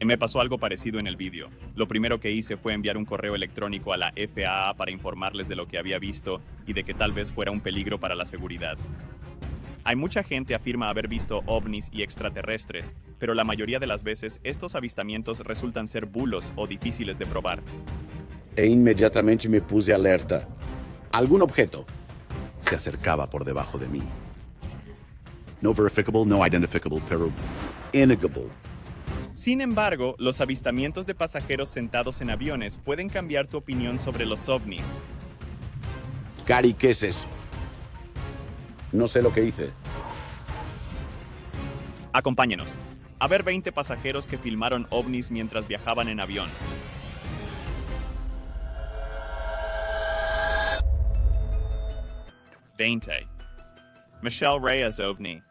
Me pasó algo parecido en el vídeo. Lo primero que hice fue enviar un correo electrónico a la FAA para informarles de lo que había visto y de que tal vez fuera un peligro para la seguridad. Hay mucha gente afirma haber visto ovnis y extraterrestres, pero la mayoría de las veces estos avistamientos resultan ser bulos o difíciles de probar. E inmediatamente me puse alerta. Algún objeto se acercaba por debajo de mí. No verificable, no identificable, pero innegable. Sin embargo, los avistamientos de pasajeros sentados en aviones pueden cambiar tu opinión sobre los ovnis. Cari, ¿qué es eso? No sé lo que hice. Acompáñenos. A ver 20 pasajeros que filmaron ovnis mientras viajaban en avión. Veinte. Michelle Reyes OVNI.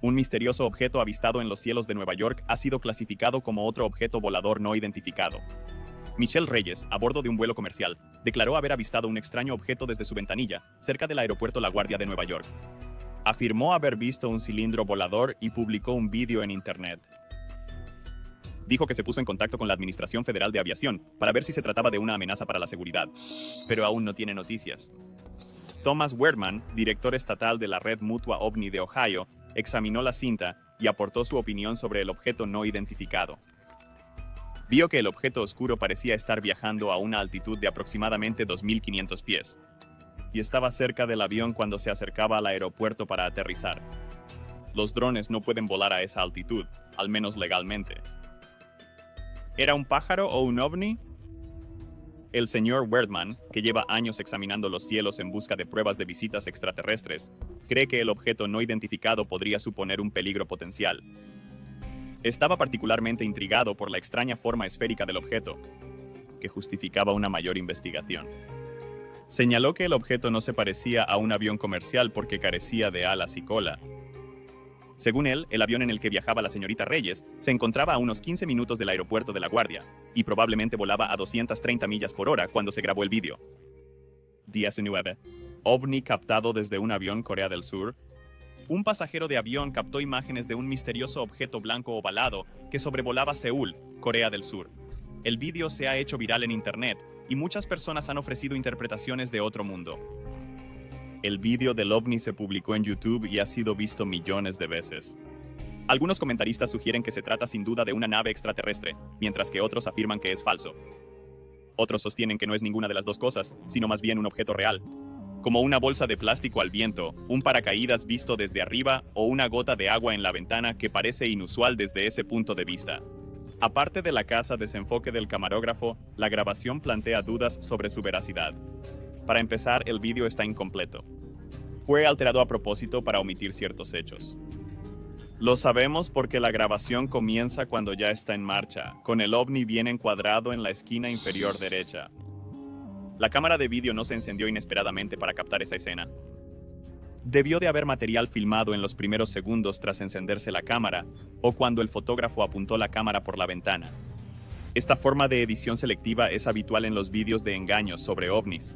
Un misterioso objeto avistado en los cielos de Nueva York ha sido clasificado como otro objeto volador no identificado. Michelle Reyes, a bordo de un vuelo comercial, declaró haber avistado un extraño objeto desde su ventanilla, cerca del aeropuerto La Guardia de Nueva York. Afirmó haber visto un cilindro volador y publicó un vídeo en Internet. Dijo que se puso en contacto con la Administración Federal de Aviación para ver si se trataba de una amenaza para la seguridad, pero aún no tiene noticias. Thomas Werman, director estatal de la red mutua OVNI de Ohio, examinó la cinta y aportó su opinión sobre el objeto no identificado. Vio que el objeto oscuro parecía estar viajando a una altitud de aproximadamente 2.500 pies, y estaba cerca del avión cuando se acercaba al aeropuerto para aterrizar. Los drones no pueden volar a esa altitud, al menos legalmente. ¿Era un pájaro o un ovni? El señor Wertman, que lleva años examinando los cielos en busca de pruebas de visitas extraterrestres, cree que el objeto no identificado podría suponer un peligro potencial. Estaba particularmente intrigado por la extraña forma esférica del objeto, que justificaba una mayor investigación. Señaló que el objeto no se parecía a un avión comercial porque carecía de alas y cola, según él, el avión en el que viajaba la señorita Reyes se encontraba a unos 15 minutos del aeropuerto de La Guardia y probablemente volaba a 230 millas por hora cuando se grabó el vídeo. 19. OVNI captado desde un avión Corea del Sur. Un pasajero de avión captó imágenes de un misterioso objeto blanco ovalado que sobrevolaba Seúl, Corea del Sur. El vídeo se ha hecho viral en Internet y muchas personas han ofrecido interpretaciones de otro mundo. El vídeo del ovni se publicó en YouTube y ha sido visto millones de veces. Algunos comentaristas sugieren que se trata sin duda de una nave extraterrestre, mientras que otros afirman que es falso. Otros sostienen que no es ninguna de las dos cosas, sino más bien un objeto real, como una bolsa de plástico al viento, un paracaídas visto desde arriba o una gota de agua en la ventana que parece inusual desde ese punto de vista. Aparte de la casa desenfoque del camarógrafo, la grabación plantea dudas sobre su veracidad. Para empezar, el vídeo está incompleto. Fue alterado a propósito para omitir ciertos hechos. Lo sabemos porque la grabación comienza cuando ya está en marcha, con el ovni bien encuadrado en la esquina inferior derecha. La cámara de vídeo no se encendió inesperadamente para captar esa escena. Debió de haber material filmado en los primeros segundos tras encenderse la cámara, o cuando el fotógrafo apuntó la cámara por la ventana. Esta forma de edición selectiva es habitual en los vídeos de engaños sobre ovnis,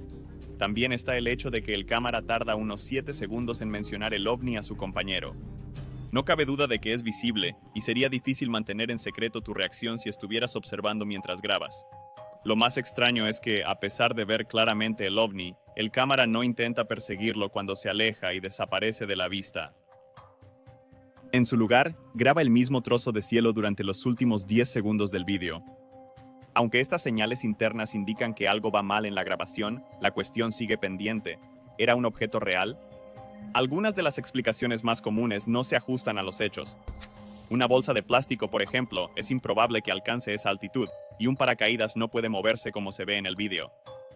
también está el hecho de que el cámara tarda unos 7 segundos en mencionar el ovni a su compañero. No cabe duda de que es visible, y sería difícil mantener en secreto tu reacción si estuvieras observando mientras grabas. Lo más extraño es que, a pesar de ver claramente el ovni, el cámara no intenta perseguirlo cuando se aleja y desaparece de la vista. En su lugar, graba el mismo trozo de cielo durante los últimos 10 segundos del vídeo, aunque estas señales internas indican que algo va mal en la grabación, la cuestión sigue pendiente. ¿Era un objeto real? Algunas de las explicaciones más comunes no se ajustan a los hechos. Una bolsa de plástico, por ejemplo, es improbable que alcance esa altitud, y un paracaídas no puede moverse como se ve en el vídeo.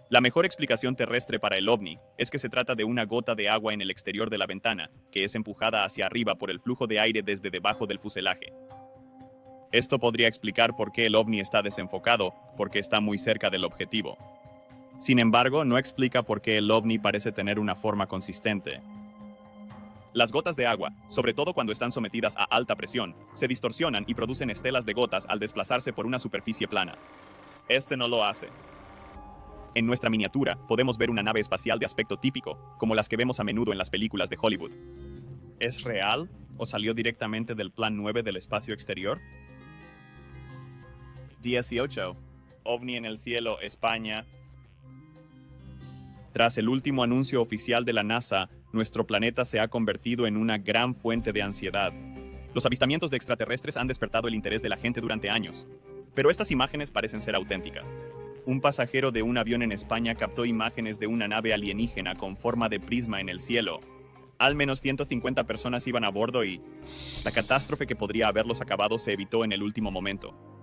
La mejor explicación terrestre para el ovni es que se trata de una gota de agua en el exterior de la ventana, que es empujada hacia arriba por el flujo de aire desde debajo del fuselaje. Esto podría explicar por qué el ovni está desenfocado, porque está muy cerca del objetivo. Sin embargo, no explica por qué el ovni parece tener una forma consistente. Las gotas de agua, sobre todo cuando están sometidas a alta presión, se distorsionan y producen estelas de gotas al desplazarse por una superficie plana. Este no lo hace. En nuestra miniatura podemos ver una nave espacial de aspecto típico, como las que vemos a menudo en las películas de Hollywood. ¿Es real o salió directamente del Plan 9 del espacio exterior? 18. OVNI en el cielo, España. Tras el último anuncio oficial de la NASA, nuestro planeta se ha convertido en una gran fuente de ansiedad. Los avistamientos de extraterrestres han despertado el interés de la gente durante años, pero estas imágenes parecen ser auténticas. Un pasajero de un avión en España captó imágenes de una nave alienígena con forma de prisma en el cielo. Al menos 150 personas iban a bordo y la catástrofe que podría haberlos acabado se evitó en el último momento.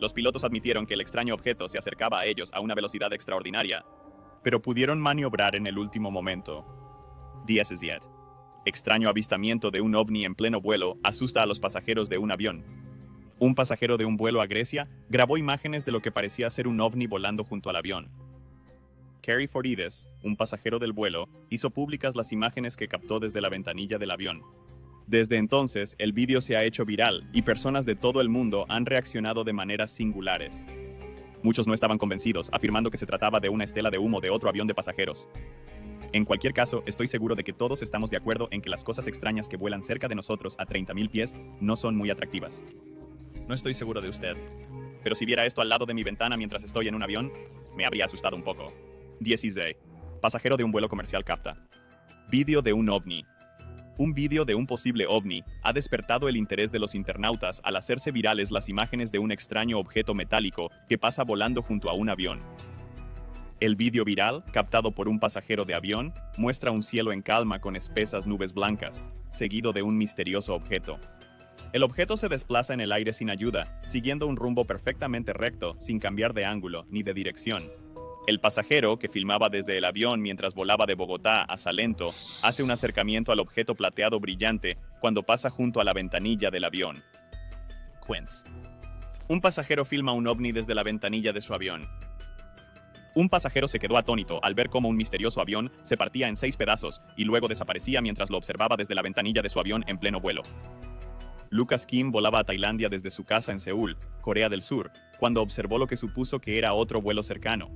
Los pilotos admitieron que el extraño objeto se acercaba a ellos a una velocidad extraordinaria, pero pudieron maniobrar en el último momento. Días es yet. Extraño avistamiento de un ovni en pleno vuelo asusta a los pasajeros de un avión. Un pasajero de un vuelo a Grecia grabó imágenes de lo que parecía ser un ovni volando junto al avión. Carrie Forides, un pasajero del vuelo, hizo públicas las imágenes que captó desde la ventanilla del avión. Desde entonces, el vídeo se ha hecho viral y personas de todo el mundo han reaccionado de maneras singulares. Muchos no estaban convencidos, afirmando que se trataba de una estela de humo de otro avión de pasajeros. En cualquier caso, estoy seguro de que todos estamos de acuerdo en que las cosas extrañas que vuelan cerca de nosotros a 30.000 pies no son muy atractivas. No estoy seguro de usted, pero si viera esto al lado de mi ventana mientras estoy en un avión, me habría asustado un poco. 16. Pasajero de un vuelo comercial capta. Vídeo de un ovni. Un vídeo de un posible ovni ha despertado el interés de los internautas al hacerse virales las imágenes de un extraño objeto metálico que pasa volando junto a un avión. El vídeo viral, captado por un pasajero de avión, muestra un cielo en calma con espesas nubes blancas, seguido de un misterioso objeto. El objeto se desplaza en el aire sin ayuda, siguiendo un rumbo perfectamente recto, sin cambiar de ángulo ni de dirección, el pasajero, que filmaba desde el avión mientras volaba de Bogotá a Salento, hace un acercamiento al objeto plateado brillante cuando pasa junto a la ventanilla del avión. Quince. Un pasajero filma un ovni desde la ventanilla de su avión. Un pasajero se quedó atónito al ver cómo un misterioso avión se partía en seis pedazos y luego desaparecía mientras lo observaba desde la ventanilla de su avión en pleno vuelo. Lucas Kim volaba a Tailandia desde su casa en Seúl, Corea del Sur, cuando observó lo que supuso que era otro vuelo cercano.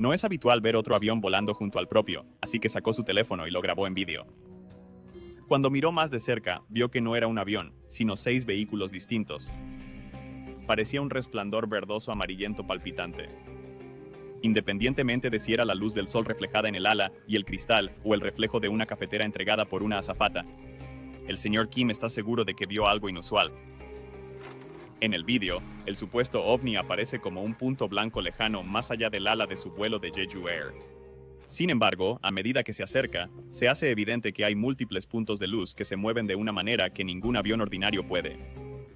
No es habitual ver otro avión volando junto al propio, así que sacó su teléfono y lo grabó en vídeo. Cuando miró más de cerca, vio que no era un avión, sino seis vehículos distintos. Parecía un resplandor verdoso amarillento palpitante. Independientemente de si era la luz del sol reflejada en el ala y el cristal o el reflejo de una cafetera entregada por una azafata, el señor Kim está seguro de que vio algo inusual, en el vídeo, el supuesto ovni aparece como un punto blanco lejano más allá del ala de su vuelo de Jeju Air. Sin embargo, a medida que se acerca, se hace evidente que hay múltiples puntos de luz que se mueven de una manera que ningún avión ordinario puede.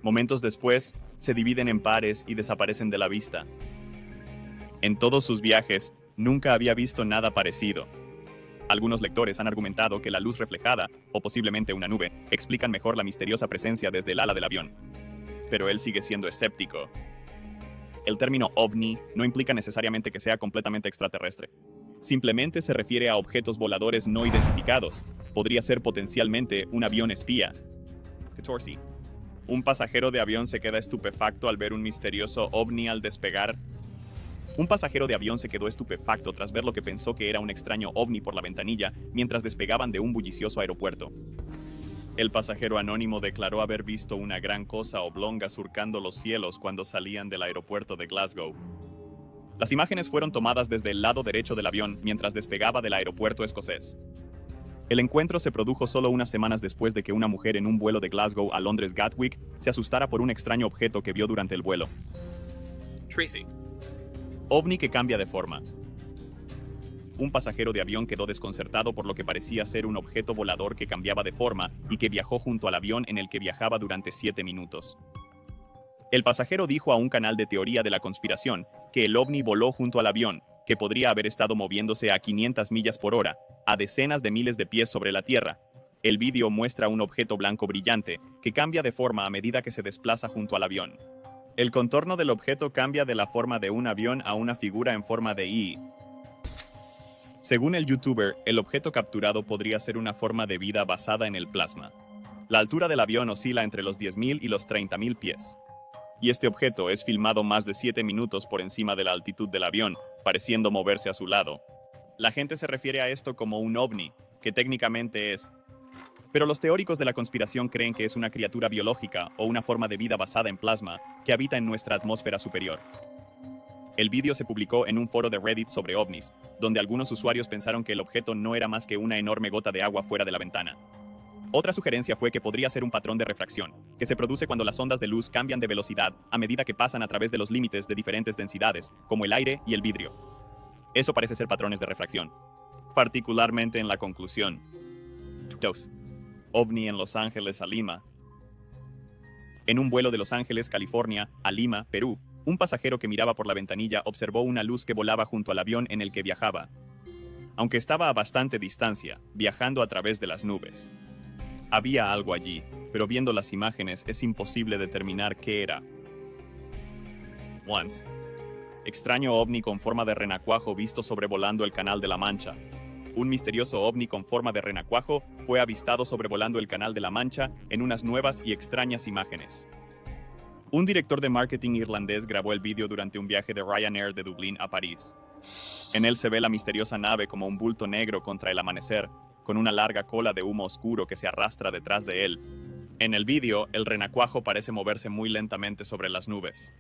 Momentos después, se dividen en pares y desaparecen de la vista. En todos sus viajes, nunca había visto nada parecido. Algunos lectores han argumentado que la luz reflejada, o posiblemente una nube, explican mejor la misteriosa presencia desde el ala del avión pero él sigue siendo escéptico. El término ovni no implica necesariamente que sea completamente extraterrestre. Simplemente se refiere a objetos voladores no identificados. Podría ser potencialmente un avión espía. 14. Un pasajero de avión se queda estupefacto al ver un misterioso ovni al despegar. Un pasajero de avión se quedó estupefacto tras ver lo que pensó que era un extraño ovni por la ventanilla mientras despegaban de un bullicioso aeropuerto. El pasajero anónimo declaró haber visto una gran cosa oblonga surcando los cielos cuando salían del aeropuerto de Glasgow. Las imágenes fueron tomadas desde el lado derecho del avión mientras despegaba del aeropuerto escocés. El encuentro se produjo solo unas semanas después de que una mujer en un vuelo de Glasgow a Londres Gatwick se asustara por un extraño objeto que vio durante el vuelo. Tracy. OVNI que cambia de forma. Un pasajero de avión quedó desconcertado por lo que parecía ser un objeto volador que cambiaba de forma y que viajó junto al avión en el que viajaba durante siete minutos. El pasajero dijo a un canal de teoría de la conspiración que el ovni voló junto al avión, que podría haber estado moviéndose a 500 millas por hora, a decenas de miles de pies sobre la Tierra. El vídeo muestra un objeto blanco brillante que cambia de forma a medida que se desplaza junto al avión. El contorno del objeto cambia de la forma de un avión a una figura en forma de I, según el youtuber, el objeto capturado podría ser una forma de vida basada en el plasma. La altura del avión oscila entre los 10.000 y los 30.000 pies. Y este objeto es filmado más de 7 minutos por encima de la altitud del avión, pareciendo moverse a su lado. La gente se refiere a esto como un ovni, que técnicamente es Pero los teóricos de la conspiración creen que es una criatura biológica o una forma de vida basada en plasma que habita en nuestra atmósfera superior. El vídeo se publicó en un foro de Reddit sobre ovnis, donde algunos usuarios pensaron que el objeto no era más que una enorme gota de agua fuera de la ventana. Otra sugerencia fue que podría ser un patrón de refracción, que se produce cuando las ondas de luz cambian de velocidad a medida que pasan a través de los límites de diferentes densidades, como el aire y el vidrio. Eso parece ser patrones de refracción, particularmente en la conclusión. 2. OVNI en Los Ángeles a Lima. En un vuelo de Los Ángeles, California, a Lima, Perú, un pasajero que miraba por la ventanilla observó una luz que volaba junto al avión en el que viajaba, aunque estaba a bastante distancia, viajando a través de las nubes. Había algo allí, pero viendo las imágenes es imposible determinar qué era. Once. Extraño ovni con forma de renacuajo visto sobrevolando el Canal de la Mancha. Un misterioso ovni con forma de renacuajo fue avistado sobrevolando el Canal de la Mancha en unas nuevas y extrañas imágenes. Un director de marketing irlandés grabó el vídeo durante un viaje de Ryanair de Dublín a París. En él se ve la misteriosa nave como un bulto negro contra el amanecer, con una larga cola de humo oscuro que se arrastra detrás de él. En el vídeo, el renacuajo parece moverse muy lentamente sobre las nubes.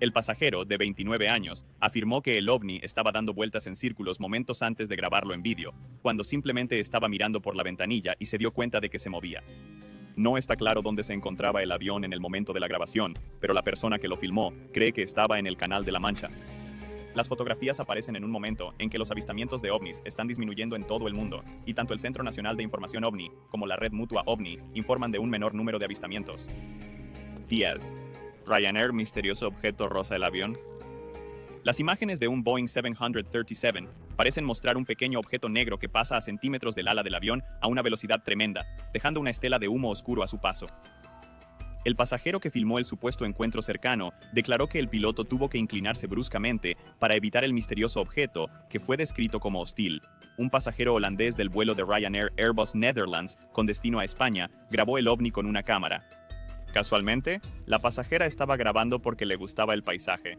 El pasajero, de 29 años, afirmó que el ovni estaba dando vueltas en círculos momentos antes de grabarlo en vídeo, cuando simplemente estaba mirando por la ventanilla y se dio cuenta de que se movía. No está claro dónde se encontraba el avión en el momento de la grabación, pero la persona que lo filmó cree que estaba en el Canal de la Mancha. Las fotografías aparecen en un momento en que los avistamientos de ovnis están disminuyendo en todo el mundo, y tanto el Centro Nacional de Información OVNI como la red mutua OVNI informan de un menor número de avistamientos. 10. Ryanair misterioso objeto rosa el avión. Las imágenes de un Boeing 737 parecen mostrar un pequeño objeto negro que pasa a centímetros del ala del avión a una velocidad tremenda, dejando una estela de humo oscuro a su paso. El pasajero que filmó el supuesto encuentro cercano declaró que el piloto tuvo que inclinarse bruscamente para evitar el misterioso objeto, que fue descrito como hostil. Un pasajero holandés del vuelo de Ryanair Airbus Netherlands con destino a España grabó el ovni con una cámara. Casualmente, la pasajera estaba grabando porque le gustaba el paisaje.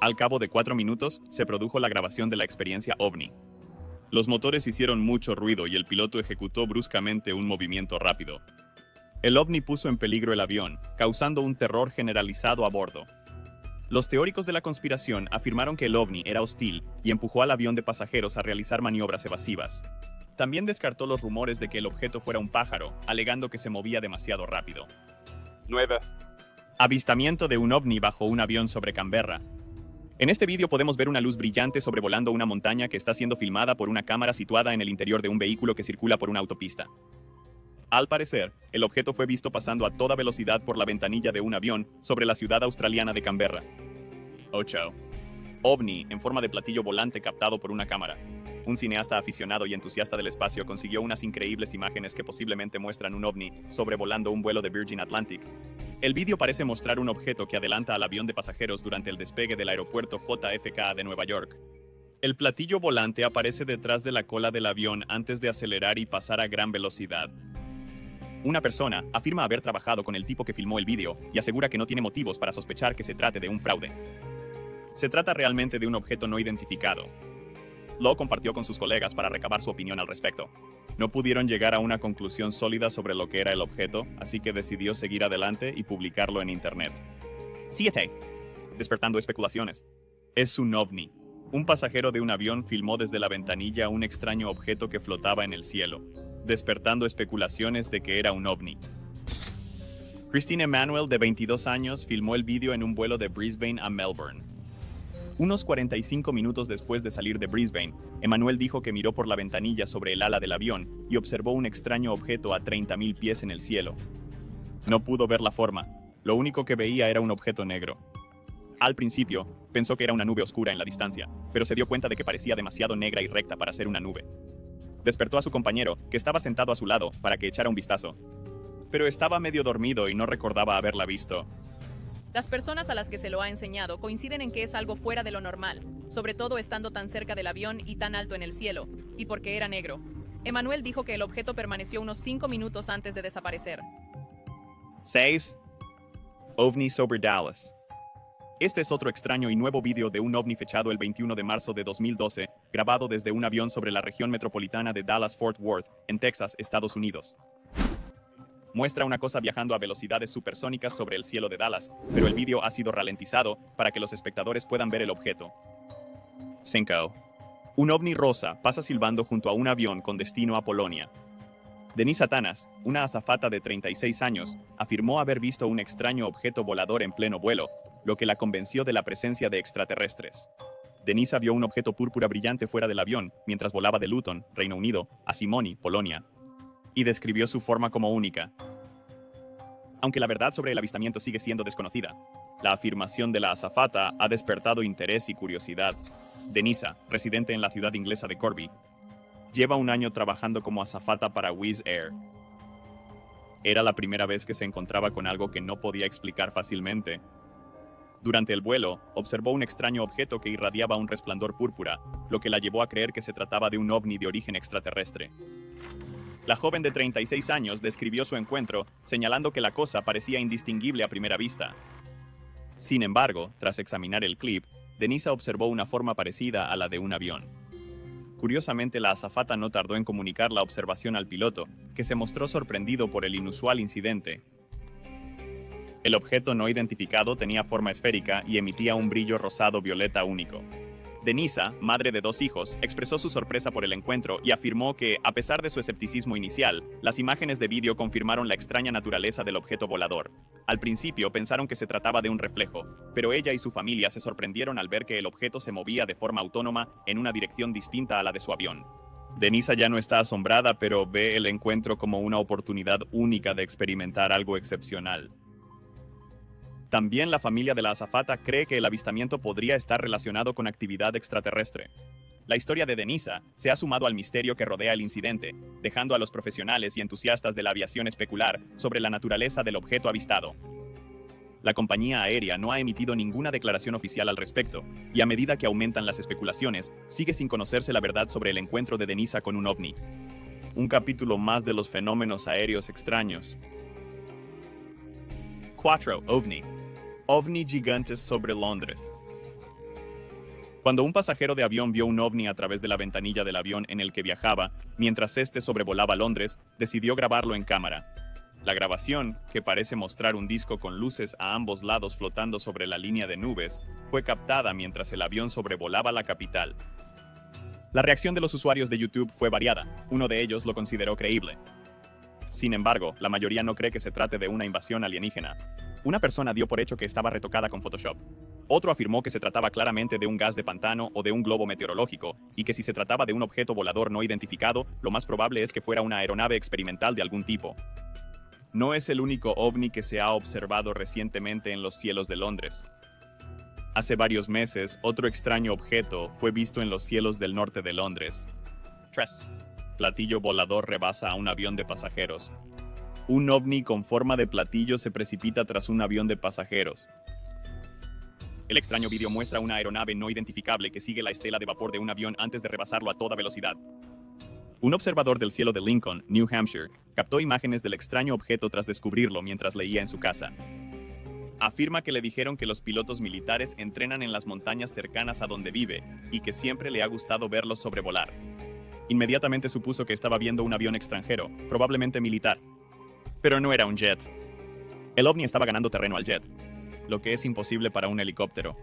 Al cabo de cuatro minutos, se produjo la grabación de la experiencia ovni. Los motores hicieron mucho ruido y el piloto ejecutó bruscamente un movimiento rápido. El ovni puso en peligro el avión, causando un terror generalizado a bordo. Los teóricos de la conspiración afirmaron que el ovni era hostil y empujó al avión de pasajeros a realizar maniobras evasivas. También descartó los rumores de que el objeto fuera un pájaro, alegando que se movía demasiado rápido. 9. Avistamiento de un ovni bajo un avión sobre Canberra. En este vídeo podemos ver una luz brillante sobrevolando una montaña que está siendo filmada por una cámara situada en el interior de un vehículo que circula por una autopista. Al parecer, el objeto fue visto pasando a toda velocidad por la ventanilla de un avión sobre la ciudad australiana de Canberra. 8. OVNI en forma de platillo volante captado por una cámara. Un cineasta aficionado y entusiasta del espacio consiguió unas increíbles imágenes que posiblemente muestran un ovni sobrevolando un vuelo de Virgin Atlantic, el vídeo parece mostrar un objeto que adelanta al avión de pasajeros durante el despegue del aeropuerto JFK de Nueva York. El platillo volante aparece detrás de la cola del avión antes de acelerar y pasar a gran velocidad. Una persona afirma haber trabajado con el tipo que filmó el vídeo y asegura que no tiene motivos para sospechar que se trate de un fraude. Se trata realmente de un objeto no identificado. Lo compartió con sus colegas para recabar su opinión al respecto. No pudieron llegar a una conclusión sólida sobre lo que era el objeto, así que decidió seguir adelante y publicarlo en Internet. 7. Despertando especulaciones. Es un ovni. Un pasajero de un avión filmó desde la ventanilla un extraño objeto que flotaba en el cielo, despertando especulaciones de que era un ovni. Christine Emanuel, de 22 años, filmó el vídeo en un vuelo de Brisbane a Melbourne. Unos 45 minutos después de salir de Brisbane, Emanuel dijo que miró por la ventanilla sobre el ala del avión y observó un extraño objeto a 30.000 pies en el cielo. No pudo ver la forma, lo único que veía era un objeto negro. Al principio, pensó que era una nube oscura en la distancia, pero se dio cuenta de que parecía demasiado negra y recta para ser una nube. Despertó a su compañero, que estaba sentado a su lado, para que echara un vistazo. Pero estaba medio dormido y no recordaba haberla visto. Las personas a las que se lo ha enseñado coinciden en que es algo fuera de lo normal, sobre todo estando tan cerca del avión y tan alto en el cielo, y porque era negro. Emanuel dijo que el objeto permaneció unos 5 minutos antes de desaparecer. 6. OVNI sobre Dallas. Este es otro extraño y nuevo vídeo de un ovni fechado el 21 de marzo de 2012, grabado desde un avión sobre la región metropolitana de Dallas-Fort Worth, en Texas, Estados Unidos. Muestra una cosa viajando a velocidades supersónicas sobre el cielo de Dallas, pero el vídeo ha sido ralentizado para que los espectadores puedan ver el objeto. 5. Un ovni rosa pasa silbando junto a un avión con destino a Polonia. Denise Satanas, una azafata de 36 años, afirmó haber visto un extraño objeto volador en pleno vuelo, lo que la convenció de la presencia de extraterrestres. Denisa vio un objeto púrpura brillante fuera del avión mientras volaba de Luton, Reino Unido, a Simoni, Polonia, y describió su forma como única. Aunque la verdad sobre el avistamiento sigue siendo desconocida, la afirmación de la azafata ha despertado interés y curiosidad. Denisa, residente en la ciudad inglesa de Corby, lleva un año trabajando como azafata para Wizz Air. Era la primera vez que se encontraba con algo que no podía explicar fácilmente, durante el vuelo, observó un extraño objeto que irradiaba un resplandor púrpura, lo que la llevó a creer que se trataba de un ovni de origen extraterrestre. La joven de 36 años describió su encuentro, señalando que la cosa parecía indistinguible a primera vista. Sin embargo, tras examinar el clip, Denisa observó una forma parecida a la de un avión. Curiosamente, la azafata no tardó en comunicar la observación al piloto, que se mostró sorprendido por el inusual incidente el objeto no identificado tenía forma esférica y emitía un brillo rosado violeta único. Denisa, madre de dos hijos, expresó su sorpresa por el encuentro y afirmó que, a pesar de su escepticismo inicial, las imágenes de vídeo confirmaron la extraña naturaleza del objeto volador. Al principio pensaron que se trataba de un reflejo, pero ella y su familia se sorprendieron al ver que el objeto se movía de forma autónoma en una dirección distinta a la de su avión. Denisa ya no está asombrada, pero ve el encuentro como una oportunidad única de experimentar algo excepcional. También la familia de la azafata cree que el avistamiento podría estar relacionado con actividad extraterrestre. La historia de Denisa se ha sumado al misterio que rodea el incidente, dejando a los profesionales y entusiastas de la aviación especular sobre la naturaleza del objeto avistado. La compañía aérea no ha emitido ninguna declaración oficial al respecto, y a medida que aumentan las especulaciones, sigue sin conocerse la verdad sobre el encuentro de Denisa con un ovni. Un capítulo más de los fenómenos aéreos extraños. 4. OVNI OVNI gigantes sobre Londres. Cuando un pasajero de avión vio un ovni a través de la ventanilla del avión en el que viajaba, mientras este sobrevolaba Londres, decidió grabarlo en cámara. La grabación, que parece mostrar un disco con luces a ambos lados flotando sobre la línea de nubes, fue captada mientras el avión sobrevolaba la capital. La reacción de los usuarios de YouTube fue variada. Uno de ellos lo consideró creíble. Sin embargo, la mayoría no cree que se trate de una invasión alienígena. Una persona dio por hecho que estaba retocada con Photoshop. Otro afirmó que se trataba claramente de un gas de pantano o de un globo meteorológico, y que si se trataba de un objeto volador no identificado, lo más probable es que fuera una aeronave experimental de algún tipo. No es el único ovni que se ha observado recientemente en los cielos de Londres. Hace varios meses, otro extraño objeto fue visto en los cielos del norte de Londres. 3. Platillo volador rebasa a un avión de pasajeros. Un ovni con forma de platillo se precipita tras un avión de pasajeros. El extraño vídeo muestra una aeronave no identificable que sigue la estela de vapor de un avión antes de rebasarlo a toda velocidad. Un observador del cielo de Lincoln, New Hampshire, captó imágenes del extraño objeto tras descubrirlo mientras leía en su casa. Afirma que le dijeron que los pilotos militares entrenan en las montañas cercanas a donde vive y que siempre le ha gustado verlos sobrevolar. Inmediatamente supuso que estaba viendo un avión extranjero, probablemente militar, pero no era un jet. El ovni estaba ganando terreno al jet, lo que es imposible para un helicóptero.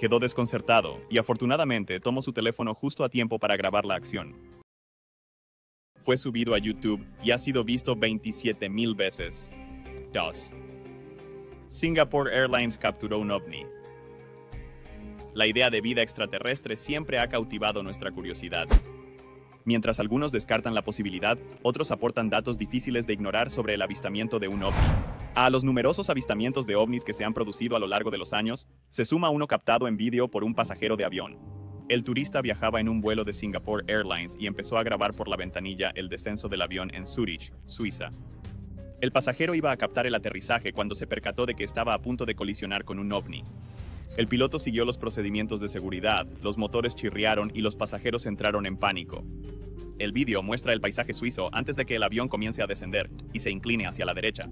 Quedó desconcertado y afortunadamente tomó su teléfono justo a tiempo para grabar la acción. Fue subido a YouTube y ha sido visto 27.000 veces. 2. Singapore Airlines capturó un ovni. La idea de vida extraterrestre siempre ha cautivado nuestra curiosidad. Mientras algunos descartan la posibilidad, otros aportan datos difíciles de ignorar sobre el avistamiento de un ovni. A los numerosos avistamientos de ovnis que se han producido a lo largo de los años, se suma uno captado en vídeo por un pasajero de avión. El turista viajaba en un vuelo de Singapore Airlines y empezó a grabar por la ventanilla el descenso del avión en Zurich, Suiza. El pasajero iba a captar el aterrizaje cuando se percató de que estaba a punto de colisionar con un ovni. El piloto siguió los procedimientos de seguridad, los motores chirriaron y los pasajeros entraron en pánico. El vídeo muestra el paisaje suizo antes de que el avión comience a descender y se incline hacia la derecha.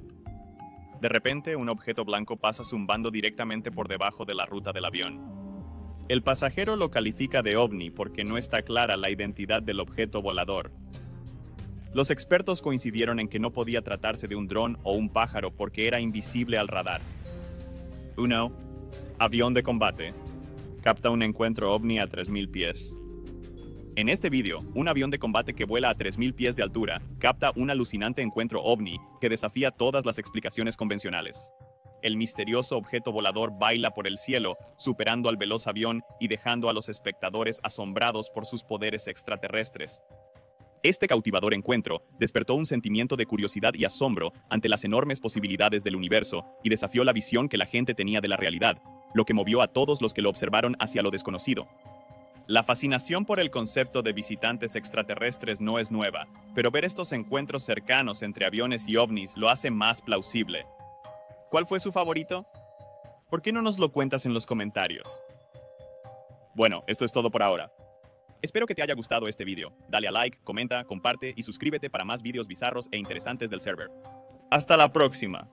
De repente, un objeto blanco pasa zumbando directamente por debajo de la ruta del avión. El pasajero lo califica de ovni porque no está clara la identidad del objeto volador. Los expertos coincidieron en que no podía tratarse de un dron o un pájaro porque era invisible al radar. 1. Avión de combate. Capta un encuentro ovni a 3.000 pies. En este vídeo, un avión de combate que vuela a 3.000 pies de altura capta un alucinante encuentro ovni que desafía todas las explicaciones convencionales. El misterioso objeto volador baila por el cielo, superando al veloz avión y dejando a los espectadores asombrados por sus poderes extraterrestres. Este cautivador encuentro despertó un sentimiento de curiosidad y asombro ante las enormes posibilidades del universo y desafió la visión que la gente tenía de la realidad, lo que movió a todos los que lo observaron hacia lo desconocido. La fascinación por el concepto de visitantes extraterrestres no es nueva, pero ver estos encuentros cercanos entre aviones y ovnis lo hace más plausible. ¿Cuál fue su favorito? ¿Por qué no nos lo cuentas en los comentarios? Bueno, esto es todo por ahora. Espero que te haya gustado este video. Dale a like, comenta, comparte y suscríbete para más videos bizarros e interesantes del server. Hasta la próxima.